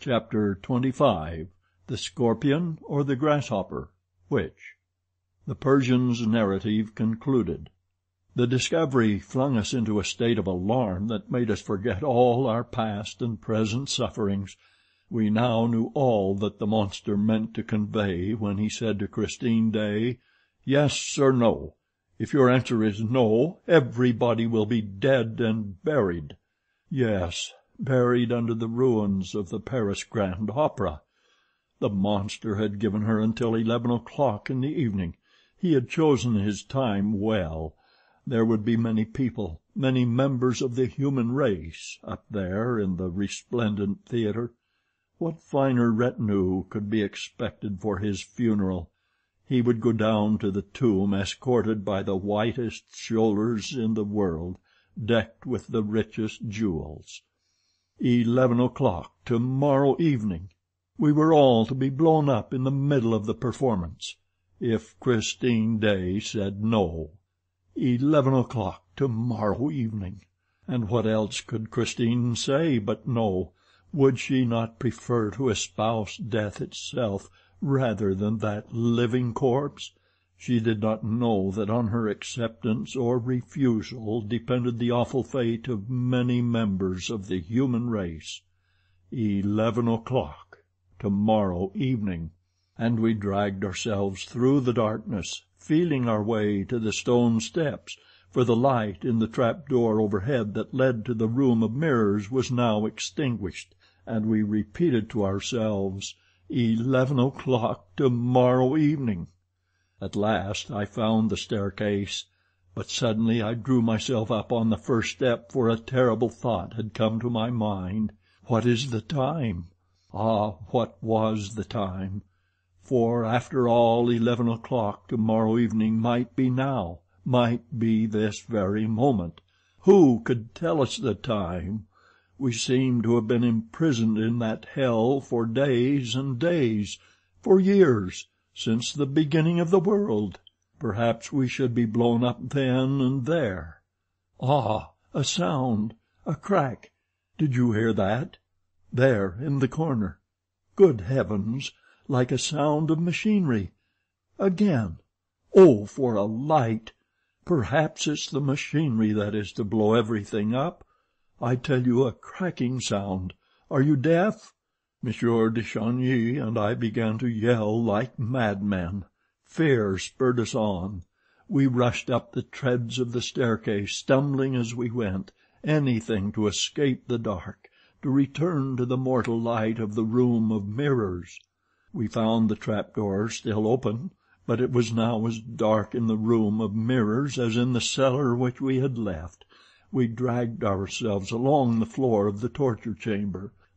Chapter XXV The Scorpion or the Grasshopper Which? The Persian's narrative concluded. The discovery flung us into a state of alarm that made us forget all our past and present sufferings. We now knew all that the monster meant to convey when he said to Christine Daae: "Yes or no. If your answer is no, everybody will be dead and buried. Yes, buried under the ruins of the Paris Grand Opera." The monster had given her until eleven o'clock in the evening. He had chosen his time well. There would be many people, many members of the human race, up there in the resplendent theater. What finer retinue could be expected for his funeral? He would go down to the tomb escorted by the whitest shoulders in the world, decked with the richest jewels. Eleven o'clock tomorrow evening! We were all to be blown up in the middle of the performance. If Christine Daae said no. Eleven o'clock tomorrow evening! And what else could Christine say but no? Would she not prefer to espouse death itself rather than that living corpse? She did not know that on her acceptance or refusal depended the awful fate of many members of the human race. Eleven o'clock tomorrow evening! And we dragged ourselves through the darkness, feeling our way to the stone steps, for the light in the trap door overhead that led to the room of mirrors was now extinguished and we repeated to ourselves: "Eleven o'clock tomorrow evening." At last I found the staircase; but suddenly I drew myself up on the first step, for a terrible thought had come to my mind. What is the time? Ah, what was the time? For, after all, eleven o'clock tomorrow evening might be now, might be this very moment. Who could tell us the time? We seemed to have been imprisoned in that hell for days and days—for years—since the beginning of the world. Perhaps we should be blown up then and there. Ah! a sound, a crack! Did you hear that? There, in the corner. Good heavens! like a sound of machinery. Again! Oh, for a light! Perhaps it's the machinery that is to blow everything up. I tell you a cracking sound. Are you deaf? Monsieur de Chagny and I began to yell like madmen. Fear spurred us on. We rushed up the treads of the staircase, stumbling as we went. Anything to escape the dark, to return to the mortal light of the room of mirrors. We found the trap door still open, but it was now as dark in the room of mirrors as in the cellar which we had left. We dragged ourselves along the floor of the torture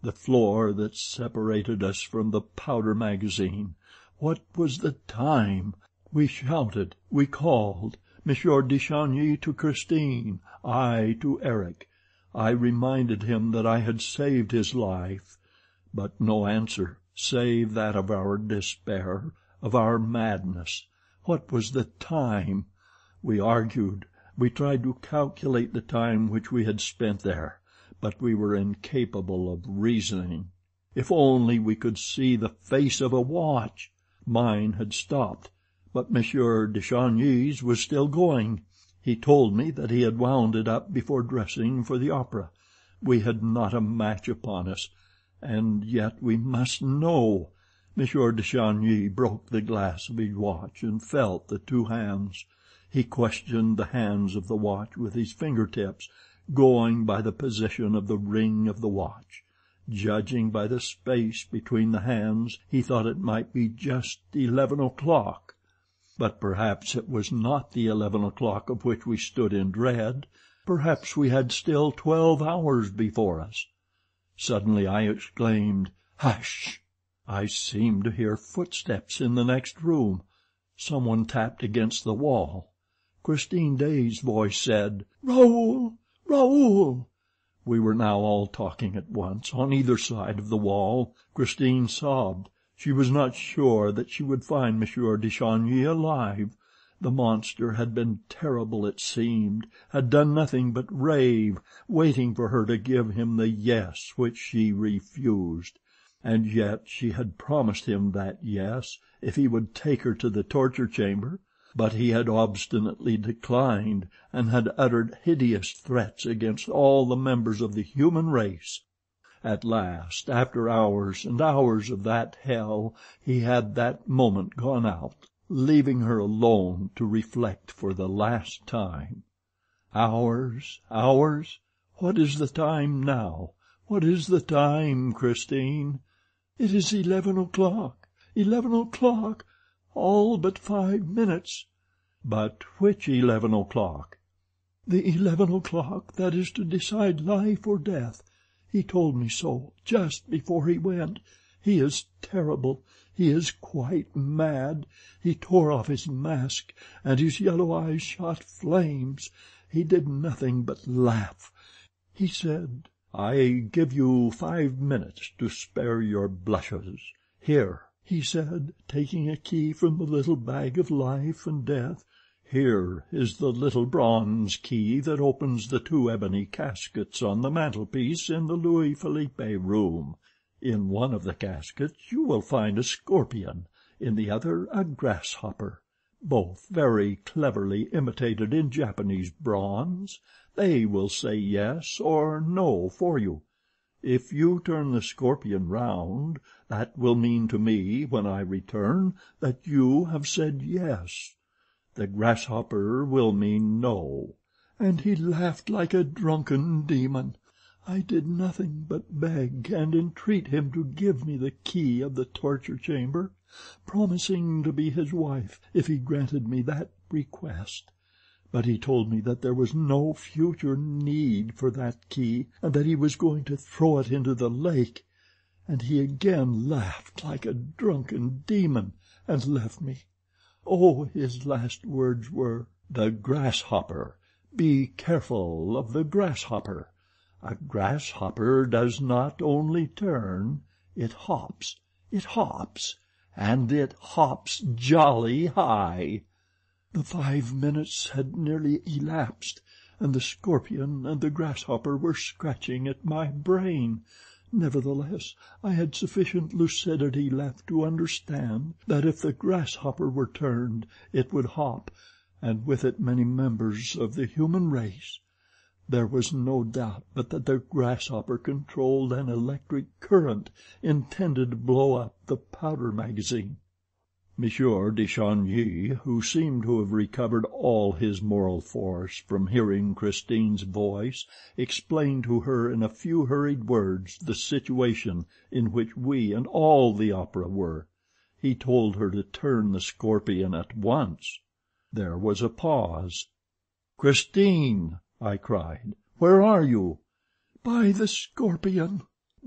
chamber—the floor that separated us from the powder magazine. What was the time? We shouted, we called. Monsieur de Chagny to Christine, I to Eric. I reminded him that I had saved his life; but no answer, save that of our despair, of our madness. What was the time? We argued. We tried to calculate the time which we had spent there, but we were incapable of reasoning. If only we could see the face of a watch! Mine had stopped, but Monsieur de Chagny's was still going. He told me that he had wound it up before dressing for the opera. We had not a match upon us, and yet we must know. Monsieur de Chagny broke the glass of his watch and felt the two hands. He questioned the hands of the watch with his finger tips, going by the position of the ring of the watch. Judging by the space between the hands he thought it might be just eleven o'clock. But perhaps it was not the eleven o'clock of which we stood in dread. Perhaps we had still twelve hours before us. Suddenly I exclaimed: "Hush!" I seemed to hear footsteps in the next room. Someone tapped against the wall. Christine Daae's voice said: "Raoul! Raoul!" We were now all talking at once, on either side of the wall. Christine sobbed. She was not sure that she would find Monsieur de Chagny alive. The monster had been terrible it seemed, had done nothing but rave, waiting for her to give him the yes which she refused. And yet she had promised him that yes if he would take her to the torture chamber; but he had obstinately declined and had uttered hideous threats against all the members of the human race. At last, after hours and hours of that hell, he had that moment gone out, leaving her alone to reflect for the last time. Hours, hours! What is the time now? What is the time, Christine? It is eleven o'clock! Eleven o'clock! All but five minutes. But which eleven o'clock? The eleven o'clock that is to decide life or death. He told me so just before he went. He is terrible. He is quite mad. He tore off his mask, and his yellow eyes shot flames. He did nothing but laugh. He said: "'I give you five minutes to spare your blushes. Here,' he said, taking a key from the little bag of life and death. "Here is the little bronze key that opens the two ebony caskets on the mantelpiece in the Louis Philippe room. In one of the caskets you will find a scorpion, in the other a grasshopper both very cleverly imitated in Japanese bronze. They will say yes or no for you. If you turn the scorpion round, that will mean to me, when I return, that you have said yes. The grasshopper will mean no.' And he laughed like a drunken demon. I did nothing but beg and entreat him to give me the key of the torture chamber promising to be his wife if he granted me that request; but he told me that there was no future need for that key, and that he was going to throw it into the lake, and he again laughed like a drunken demon and left me. Oh, his last words were: "'The grasshopper! Be careful of the grasshopper. A grasshopper does not only turn, it hops, it hops and it hops jolly high!' "The five minutes had nearly elapsed, and the scorpion and the grasshopper were scratching at my brain. Nevertheless, I had sufficient lucidity left to understand that if the grasshopper were turned it would hop, and with it many members of the human race. There was no doubt but that the grasshopper controlled an electric current intended to blow up the powder magazine." Monsieur de Chagny, who seemed to have recovered all his moral force from hearing Christine's voice, explained to her in a few hurried words the situation in which we and all the Opera were. He told her to turn the scorpion at once. There was a pause. "Christine!" I cried. "Where are you?" "By the scorpion."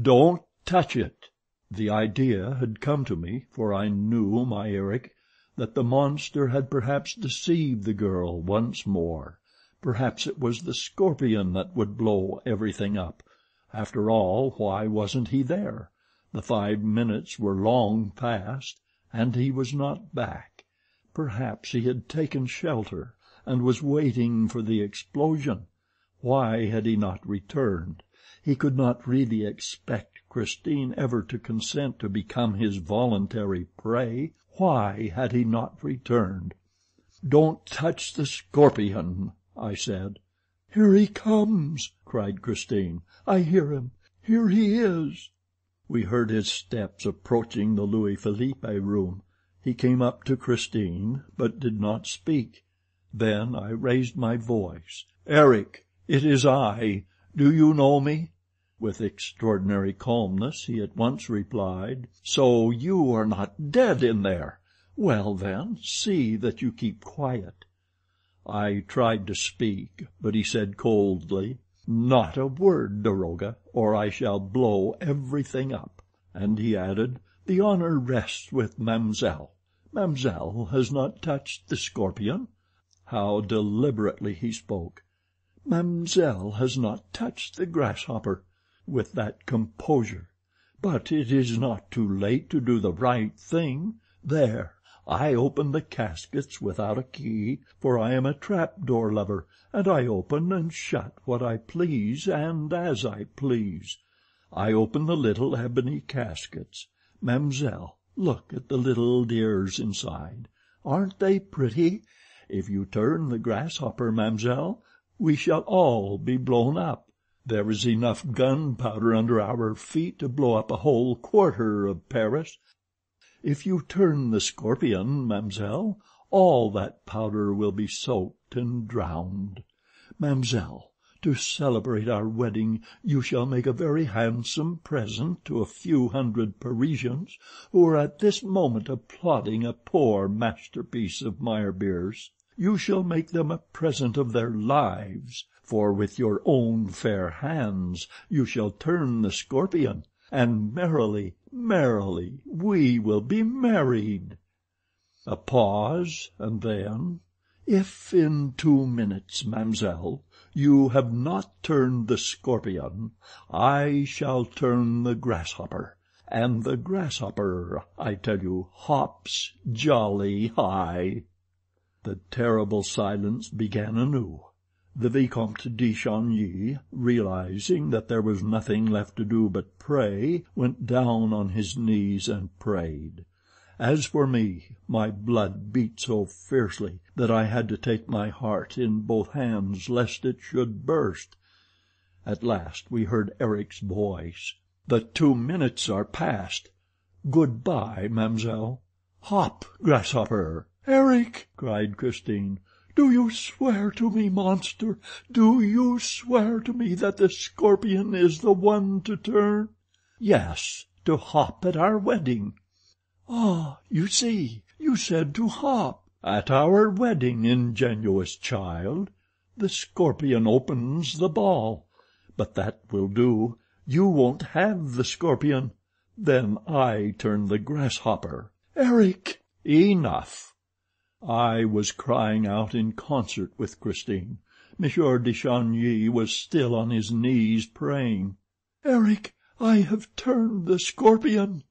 "Don't touch it." The idea had come to me, for I knew my Eric, that the monster had perhaps deceived the girl once more. Perhaps it was the scorpion that would blow everything up. After all, why wasn't he there? The five minutes were long past, and he was not back. Perhaps he had taken shelter and was waiting for the explosion. Why had he not returned? He could not really expect Christine ever to consent to become his voluntary prey. Why had he not returned? "Don't touch the scorpion," I said. "Here he comes!" cried Christine. "I hear him. Here he is!" We heard his steps approaching the Louis Philippe room. He came up to Christine, but did not speak. Then I raised my voice. "Eric, it is I. Do you know me?" With extraordinary calmness he at once replied: "So you are not dead in there? Well, then, see that you keep quiet." I tried to speak, but he said coldly: "Not a word, daroga, or I shall blow everything up." And he added: "The honor rests with Mam'selle. Mam'selle has not touched the scorpion." How deliberately he spoke! "Mam'selle has not touched the grasshopper." With that composure! But it is not too late to do the right thing. There! I open the caskets without a key, for I am a trap door lover, and I open and shut what I please and as I please. I open the little ebony caskets. Ma'm'selle, look at the little dears inside. Aren't they pretty? If you turn the grasshopper, ma'm'selle, we shall all be blown up. There is enough gunpowder under our feet to blow up a whole quarter of Paris. If you turn the scorpion, ma'm'selle, all that powder will be soaked and drowned. Ma'm'selle, to celebrate our wedding you shall make a very handsome present to a few hundred Parisians who are at this moment applauding a poor masterpiece of Meyerbeer's. You shall make them a present of their lives, for with your own fair hands you shall turn the scorpion, and merrily, merrily we will be married." A pause, and then: "If in two minutes, ma'm'selle, you have not turned the scorpion, I shall turn the grasshopper, and the grasshopper, I tell you, hops jolly high." The terrible silence began anew. The Vicomte de Chagny, realizing that there was nothing left to do but pray, went down on his knees and prayed. As for me, my blood beat so fiercely that I had to take my heart in both hands lest it should burst. At last we heard Eric's voice. "The two minutes are past. Good bye, ma'm'selle. Hop, grasshopper." "Eric!" cried Christine. "Do you swear to me, monster, do you swear to me that the scorpion is the one to turn?" "Yes, to hop at our wedding." "Ah, you see, you said to hop." "At our wedding, ingenuous child. The scorpion opens the ball. But that will do. You won't have the scorpion. Then I turn the grasshopper." "Eric!" "Enough." I was crying out in concert with Christine. Monsieur de Chagny was still on his knees praying. "Eric, I have turned the scorpion."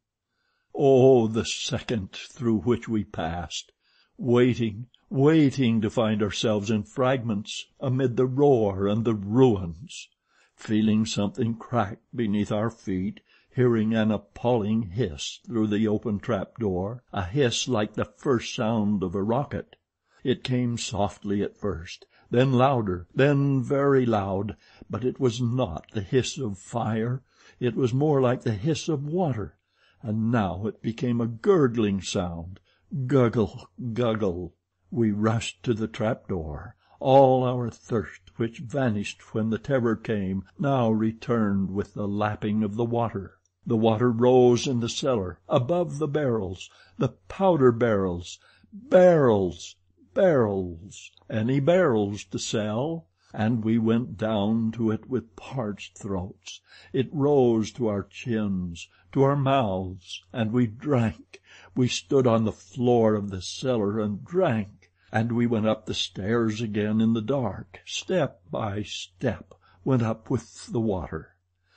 Oh, the second through which we passed! Waiting, waiting to find ourselves in fragments amid the roar and the ruins. Feeling something crack beneath our feet, hearing an appalling hiss through the open trap door, a hiss like the first sound of a rocket. It came softly at first, then louder, then very loud, but it was not the hiss of fire, it was more like the hiss of water and now it became a gurgling sound. Guggle! Guggle! We rushed to the trap door. All our thirst, which vanished when the terror came, now returned with the lapping of the water. The water rose in the cellar, above the barrels, the powder barrels. Barrels! Barrels! Any barrels to sell and we went down to it with parched throats. It rose to our chins, to our mouths, and we drank. We stood on the floor of the cellar and drank. And we went up the stairs again in the dark, step by step, went up with the water.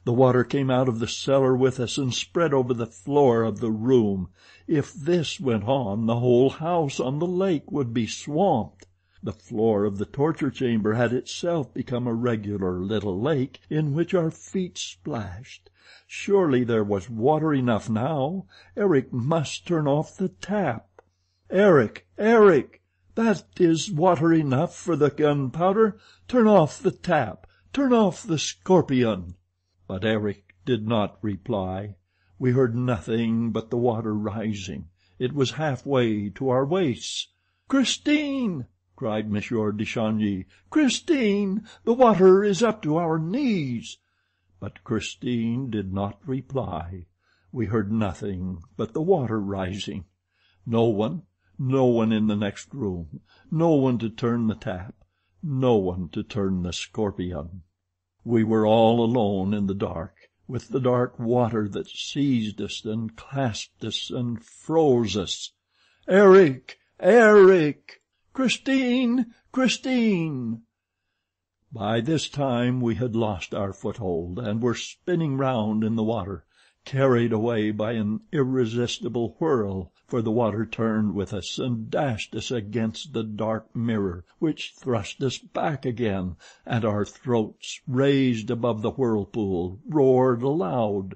The water came out of the cellar with us and spread over the floor of the room. If this went on the whole house on the lake would be swamped. The floor of the torture chamber had itself become a regular little lake in which our feet splashed. Surely there was water enough now. Eric must turn off the tap. Eric! Eric! That is water enough for the gunpowder. Turn off the tap. Turn off the scorpion. But Eric did not reply. We heard nothing but the water rising. It was halfway to our waists. "Christine!" cried Monsieur de Chagny. "Christine! The water is up to our knees." But Christine did not reply. We heard nothing but the water rising. No one, no one in the next room, no one to turn the tap, no one to turn the scorpion. We were all alone in the dark, with the dark water that seized us and clasped us and froze us. "Eric! Eric!" "Christine! Christine!" By this time we had lost our foothold and were spinning round in the water, carried away by an irresistible whirl for the water turned with us and dashed us against the dark mirror, which thrust us back again, and our throats, raised above the whirlpool, roared aloud.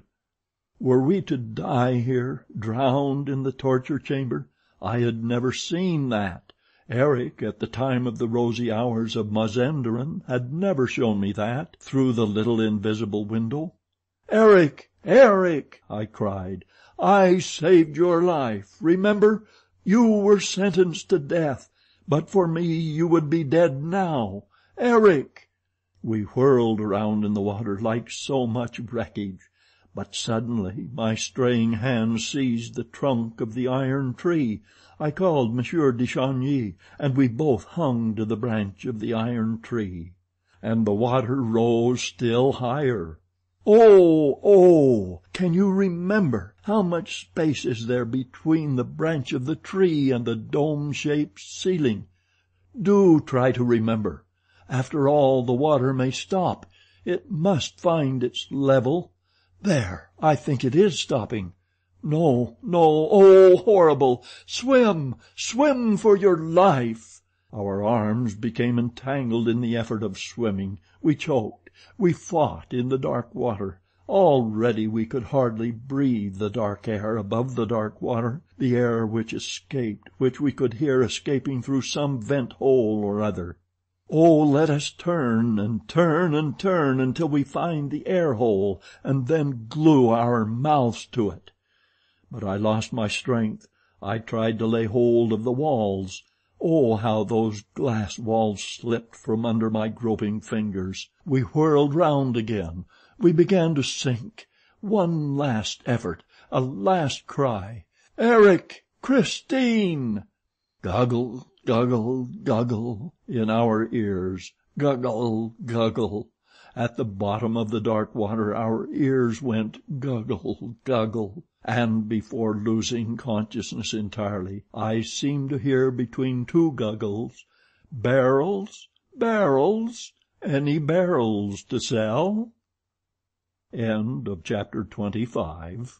Were we to die here, drowned in the torture chamber? I had never seen that. Eric, at the time of the rosy hours of Mazenderan, had never shown me that through the little invisible window. "Eric! Eric!" I cried. "I saved your life. Remember! You were sentenced to death. But for me you would be dead now. Eric!" We whirled around in the water like so much wreckage. But suddenly my straying hand seized the trunk of the iron tree. I called Monsieur de Chagny, and we both hung to the branch of the iron tree. And the water rose still higher. Oh! Oh! Can you remember? How much space is there between the branch of the tree and the dome shaped ceiling? Do try to remember. After all the water may stop. It must find its level. There! I think it is stopping. No, no! Oh, horrible! Swim! Swim for your life!" Our arms became entangled in the effort of swimming. We choked. We fought in the dark water. Already we could hardly breathe the dark air above the dark water, the air which escaped, which we could hear escaping through some vent hole or other. Oh, let us turn and turn and turn until we find the air hole, and then glue our mouths to it. But I lost my strength. I tried to lay hold of the walls. Oh, how those glass walls slipped from under my groping fingers! We whirled round again. We began to sink. One last effort, a last cry. "Eric! Christine!" Guggle, guggle, guggle, in our ears. Guggle, guggle. At the bottom of the dark water our ears went guggle, guggle and before losing consciousness entirely I seemed to hear between two guggles: "Barrels? Barrels? Any barrels to sell?" CHAPTER XXVI